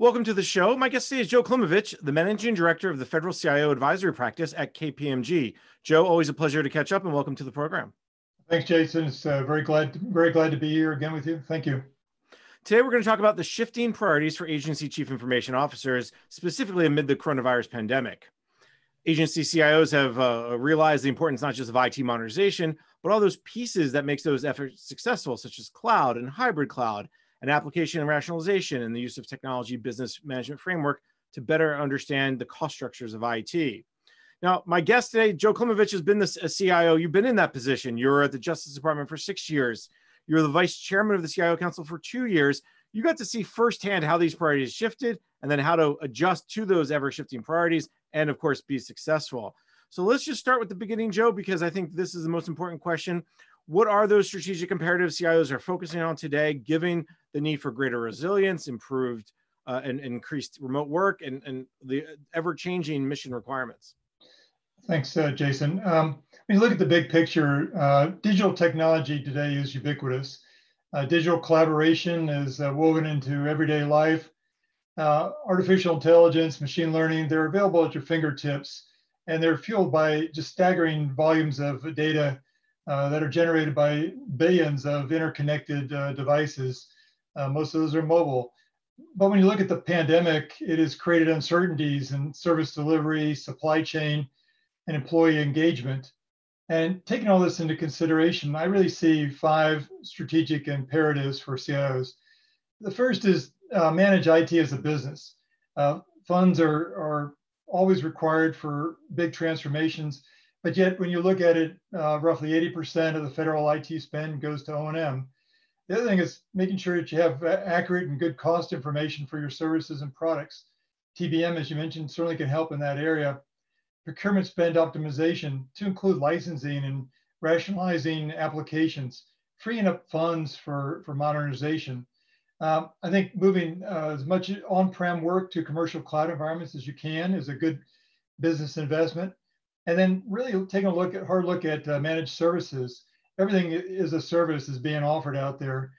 Welcome to the show. My guest today is Joe Klimavicz, the managing director of the Federal CIO Advisory Practice at KPMG. Joe, always a pleasure to catch up, and welcome to the program. Thanks, Jason. It's uh, very glad, very glad to be here again with you. Thank you. Today, we're going to talk about the shifting priorities for agency chief information officers, specifically amid the coronavirus pandemic. Agency CIOs have uh, realized the importance not just of IT modernization, but all those pieces that makes those efforts successful, such as cloud and hybrid cloud, and application and rationalization, and the use of technology business management framework to better understand the cost structures of IT. Now, my guest today, Joe Klimavicz, has been the CIO. You've been in that position. You're at the Justice Department for six years. You're the vice chairman of the CIO Council for two years. You got to see firsthand how these priorities shifted and then how to adjust to those ever shifting priorities and, of course, be successful. So let's just start with the beginning, Joe, because I think this is the most important question. What are those strategic imperatives CIOs are focusing on today, given the need for greater resilience, improved uh, and, increased remote work, and, and the ever changing mission requirements? Thanks, uh, Jason. Um, when you look at the big picture, uh, digital technology today is ubiquitous. Uh, digital collaboration is uh, woven into everyday life. Uh, artificial intelligence, machine learning, they're available at your fingertips and they're fueled by just staggering volumes of data uh, that are generated by billions of interconnected uh, devices. Uh, most of those are mobile. But when you look at the pandemic, it has created uncertainties in service delivery, supply chain, and employee engagement. And taking all this into consideration, I really see five strategic imperatives for CIOs. The first is uh, manage IT as a business. Uh, funds are, are always required for big transformations, but yet when you look at it, uh, roughly 80% of the federal IT spend goes to O&M. The other thing is making sure that you have accurate and good cost information for your services and products. TBM, as you mentioned, certainly can help in that area. Procurement spend optimization to include licensing and rationalizing applications, freeing up funds for, for modernization. Um, I think moving uh, as much on-prem work to commercial cloud environments as you can is a good business investment. And then really taking a look at hard look at uh, managed services. Everything is a service is being offered out there.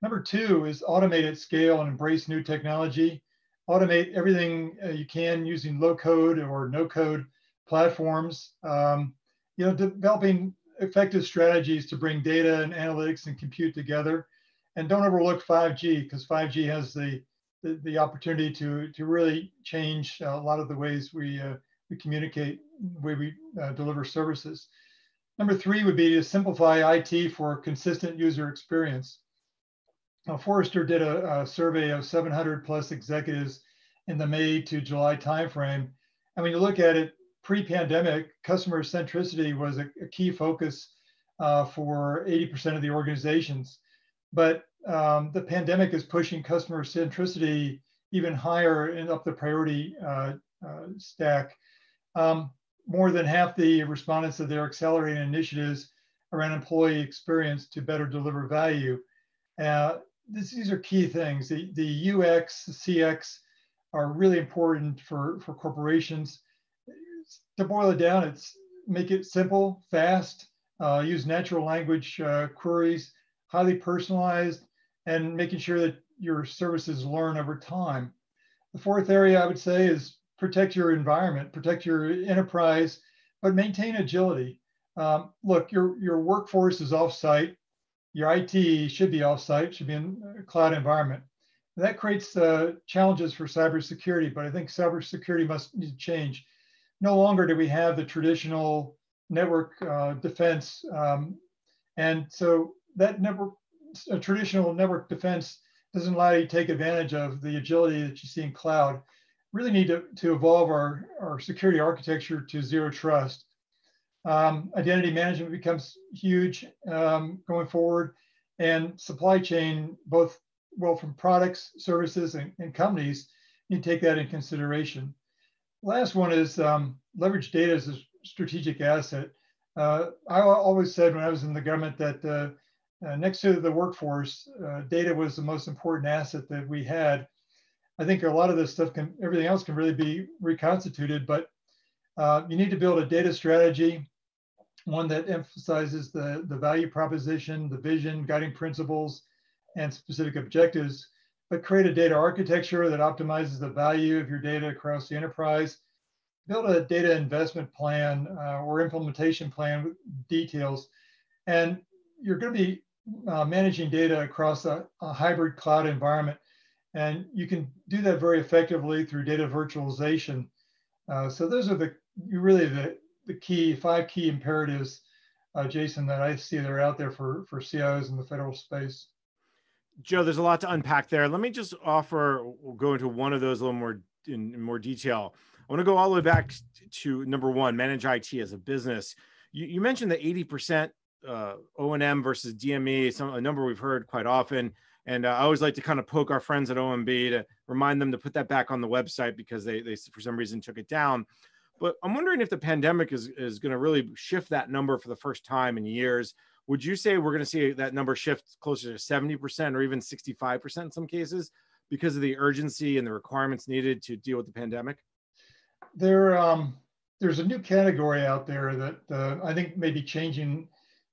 Number two is automate at scale and embrace new technology. Automate everything uh, you can using low code or no code platforms. Um, you know, developing effective strategies to bring data and analytics and compute together and don't overlook 5G because 5G has the, the, the opportunity to to really change a lot of the ways we uh, we communicate, way we uh, deliver services. Number three would be to simplify IT for consistent user experience. Now, Forrester did a, a survey of 700 plus executives in the May to July timeframe, and when you look at it, pre-pandemic, customer centricity was a, a key focus uh, for 80% of the organizations. But um, the pandemic is pushing customer centricity even higher and up the priority uh, uh, stack. Um, more than half the respondents of their accelerating initiatives around employee experience to better deliver value. Uh, this, these are key things. The, the UX, the CX are really important for, for corporations. To boil it down, it's make it simple, fast, uh, use natural language uh, queries, highly personalized, and making sure that your services learn over time. The fourth area I would say is protect your environment, protect your enterprise, but maintain agility. Um, look, your, your workforce is offsite. Your IT should be offsite, should be in a cloud environment. And that creates uh, challenges for cybersecurity, but I think cybersecurity must need to change. No longer do we have the traditional network uh, defense. Um, and so that network, a traditional network defense doesn't allow you to take advantage of the agility that you see in cloud. Really need to, to evolve our, our security architecture to zero trust. Um, identity management becomes huge um, going forward and supply chain, both well from products, services, and, and companies, you take that in consideration. Last one is um, leverage data as a strategic asset. Uh, I always said when I was in the government that uh, uh, next to the workforce, uh, data was the most important asset that we had. I think a lot of this stuff can, everything else can really be reconstituted, but uh, you need to build a data strategy, one that emphasizes the, the value proposition, the vision, guiding principles, and specific objectives. but create a data architecture that optimizes the value of your data across the enterprise. Build a data investment plan uh, or implementation plan with details. And you're going to be uh, managing data across a, a, hybrid cloud environment. And you can do that very effectively through data virtualization. Uh, so those are the really the, the key five key imperatives, uh, Jason, that I see that are out there for, for CIOs in the federal space. Joe, there's a lot to unpack there. Let me just offer, we'll go into one of those a little more in, in more detail. I want to go all the way back to number one, manage IT as a business. You, you mentioned the 80% uh, O&M versus DME, some a number we've heard quite often. And uh, I always like to kind of poke our friends at OMB to remind them to put that back on the website because they, they for some reason took it down. But I'm wondering if the pandemic is, is going to really shift that number for the first time in years. Would you say we're going to see that number shift closer to 70% or even 65% in some cases because of the urgency and the requirements needed to deal with the pandemic? There, um, there's a new category out there that uh, I think may be changing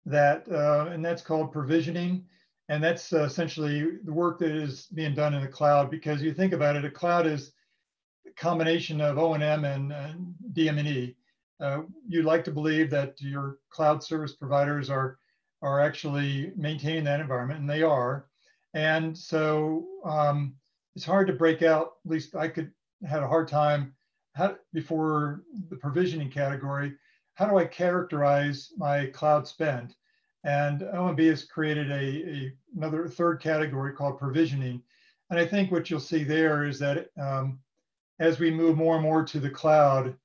that, uh, and that's called provisioning. And that's uh, essentially the work that is being done in the cloud because you think about it, a cloud is a combination of O&M and, and DM&E. Uh, you'd like to believe that your cloud service providers are are actually maintaining that environment, and they are. And so um, it's hard to break out. At least I could had a hard time how, before the provisioning category. How do I characterize my cloud spend? And OMB has created a, a another third category called provisioning. And I think what you'll see there is that um, as we move more and more to the cloud,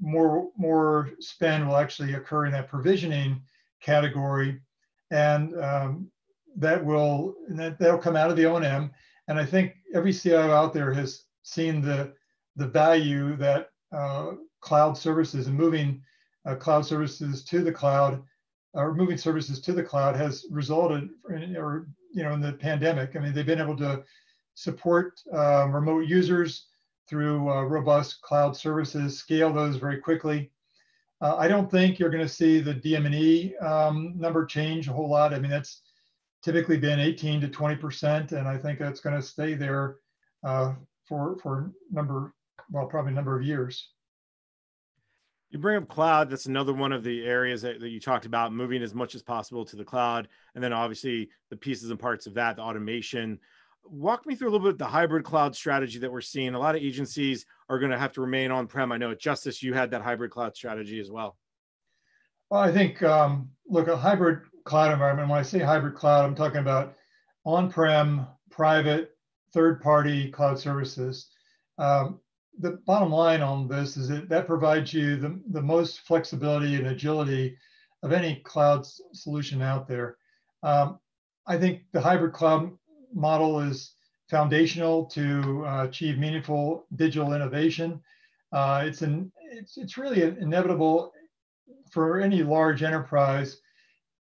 more more spend will actually occur in that provisioning category, and um, that will that, that'll come out of the O&M. And I think every CIO out there has seen the the value that uh, cloud services and moving uh, cloud services to the cloud or moving services to the cloud has resulted in, or you know in the pandemic. I mean, they've been able to support uh, remote users through uh, robust cloud services, scale those very quickly, uh, I don't think you're going to see the DM&E um, number change a whole lot. I mean, that's typically been 18 to 20 percent, and I think that's going to stay there uh, for for number well probably a number of years. You bring up cloud. That's another one of the areas that, that you talked about, moving as much as possible to the cloud, and then obviously the pieces and parts of that, the automation walk me through a little bit the hybrid cloud strategy that we're seeing. A lot of agencies are going to have to remain on prem. I know at Justice, you had that hybrid cloud strategy as well. Well, I think, um, look, a hybrid cloud environment, when I say hybrid cloud, I'm talking about on prem, private, third party cloud services. Um, the bottom line on this is that that provides you the, the most flexibility and agility of any cloud solution out there. Um, I think the hybrid cloud model is foundational to uh, achieve meaningful digital innovation. Uh, it's, an, it's, it's really inevitable for any large enterprise.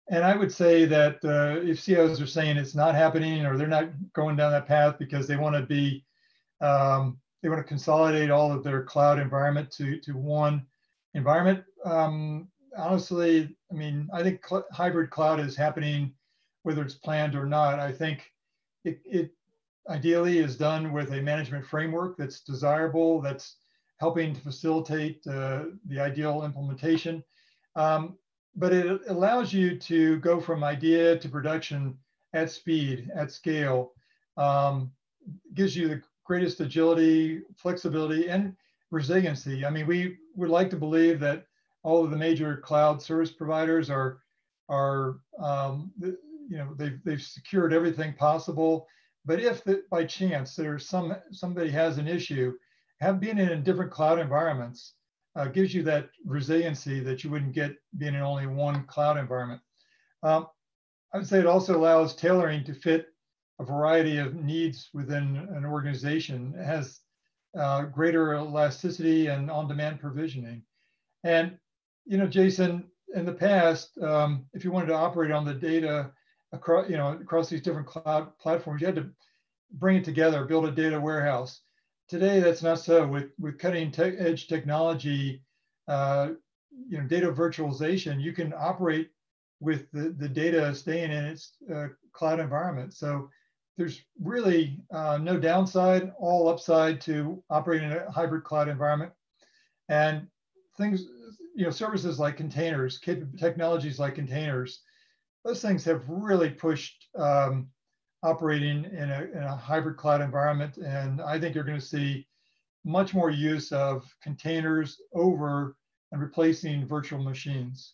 And I would say that uh, if CIOs are saying it's not happening or they're not going down that path because they want to be, um, they want to consolidate all of their cloud environment to, to one environment. Um, honestly, I mean, I think cl hybrid cloud is happening whether it's planned or not. I think it, it ideally is done with a management framework that's desirable, that's helping to facilitate uh, the ideal implementation. Um, but it allows you to go from idea to production at speed, at scale, um, gives you the greatest agility, flexibility, and resiliency. I mean, we would like to believe that all of the major cloud service providers are, are um, you know they've they've secured everything possible. But if the, by chance there's some somebody has an issue, have been in different cloud environments uh, gives you that resiliency that you wouldn't get being in only one cloud environment. Um, I would say it also allows tailoring to fit a variety of needs within an organization. Has uh, greater elasticity and on-demand provisioning. And you know, Jason, in the past, um, if you wanted to operate on the data across, you know, across these different cloud platforms. You had to bring it together, build a data warehouse. Today, that's not so. With with cutting te edge technology, uh, you know, data virtualization, you can operate with the, the data staying in its uh, cloud environment. So there's really uh, no downside, all upside to operating in a hybrid cloud environment. And things, you know, services like containers, technologies like containers, those things have really pushed um, operating in a, in a hybrid cloud environment. And I think you're going to see much more use of containers over and replacing virtual machines.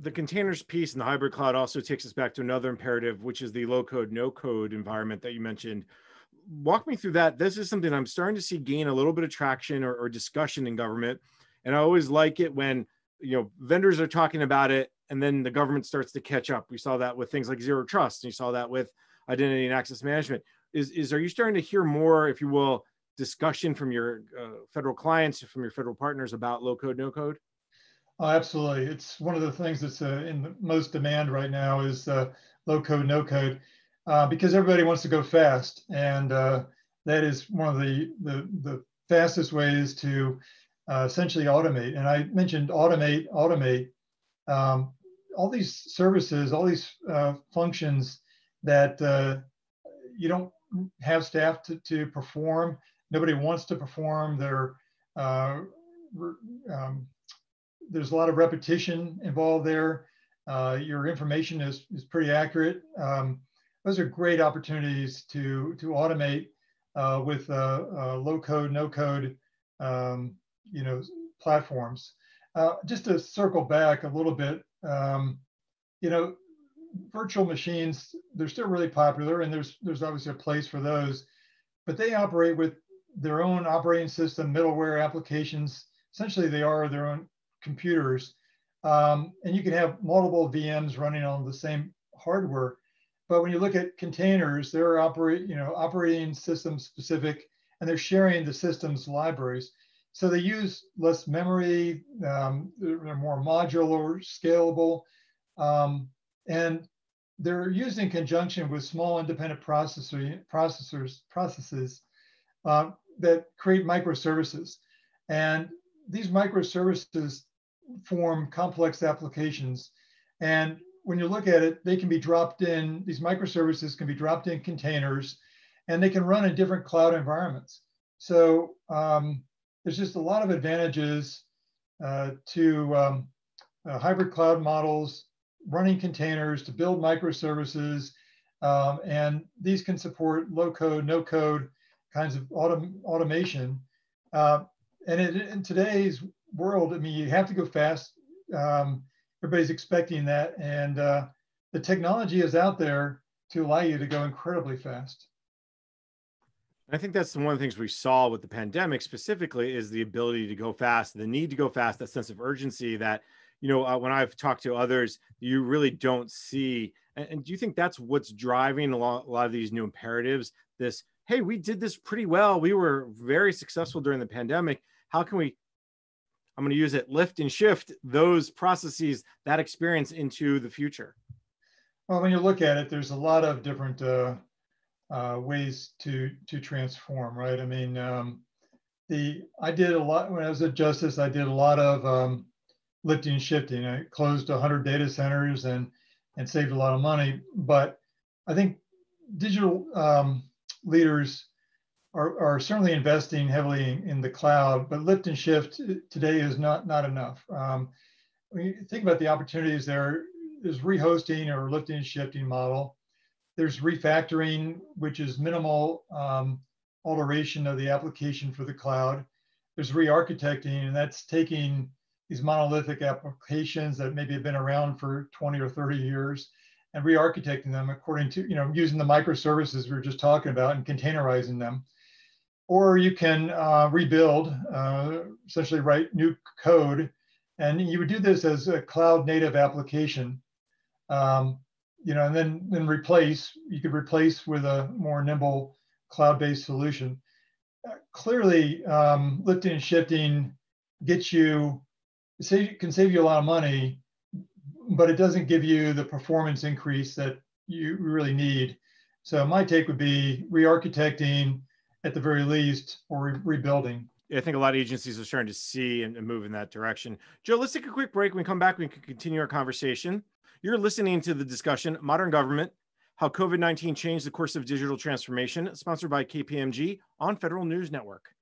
The containers piece and the hybrid cloud also takes us back to another imperative, which is the low code, no code environment that you mentioned. Walk me through that. This is something I'm starting to see gain a little bit of traction or, or discussion in government. And I always like it when you know vendors are talking about it and then the government starts to catch up. We saw that with things like zero trust, and you saw that with identity and access management. Is, is are you starting to hear more, if you will, discussion from your uh, federal clients, from your federal partners about low code, no code? Oh, absolutely. It's one of the things that's uh, in the most demand right now is uh, low code, no code, uh, because everybody wants to go fast, and uh, that is one of the the, the fastest ways to uh, essentially automate. And I mentioned automate, automate. Um, all these services, all these uh, functions that you don't have staff to, to perform nobody wants to perform. Uh, um, there's a lot of repetition involved there. Uh, your information is, is pretty accurate. Um, those are great opportunities to, to automate uh, with uh, uh, low code, no code, um, you know, platforms. Uh, just to circle back a little bit, um, you know, virtual machines, they're still really popular and there's, there's obviously a place for those, but they operate with their own operating system, middleware applications. Essentially, they are their own computers. Um, and you can have multiple VMs running on the same hardware. But when you look at containers, they're operate, you know, operating system specific, and they're sharing the system's libraries. So they use less memory, um, they're more modular, scalable, um, and they're used in conjunction with small independent processor, processors, processes uh, that create microservices. And these microservices form complex applications. And when you look at it, they can be dropped in, these microservices can be dropped in containers and they can run in different cloud environments. So um, there's just a lot of advantages uh, to um, uh, hybrid cloud models, running containers to build microservices. Um, and these can support low code, no code, kinds of autom automation. Uh, and in, in, today's world, I mean, you have to go fast. Um, everybody's expecting that. And uh, the technology is out there to allow you to go incredibly fast. I think that's one of the things we saw with the pandemic specifically is the ability to go fast, the need to go fast, that sense of urgency that, you know, uh, when I've talked to others, you really don't see. And, and do you think that's what's driving a lot, a lot of these new imperatives? This hey, we did this pretty well. We were very successful during the pandemic. How can we? I'm going to use it lift and shift those processes, that experience into the future. Well, when you look at it, there's a lot of different uh, uh, ways to to transform, right? I mean, um, the I did a lot when I was at Justice. I did a lot of um, lifting and shifting. I closed 100 data centers and and saved a lot of money. But I think digital um, leaders are, are certainly investing heavily in, in, the cloud, but lift and shift today is not, not enough. Um, when you think about the opportunities there, there's rehosting or lifting and shifting model. There's refactoring, which is minimal um, alteration of the application for the cloud. There's re-architecting, and that's taking these monolithic applications that maybe have been around for 20 or 30 years and re-architecting them according to, you know, using the microservices we were just talking about and containerizing them. Or you can uh, rebuild, uh, essentially write new code. And you would do this as a cloud native application. Um, you know, and then, then replace, you could replace with a more nimble cloud-based solution. Uh, clearly, um, lifting and shifting gets you, say, can save you a lot of money but it doesn't give you the performance increase that you really need. So my take would be re-architecting at the very least or re- rebuilding. I think a lot of agencies are starting to see and, and move in that direction. Joe, let's take a quick break. When we come back, we can continue our conversation. You're listening to the discussion, Modern Government, How COVID 19 Changed the Course of Digital Transformation, sponsored by KPMG on Federal News Network.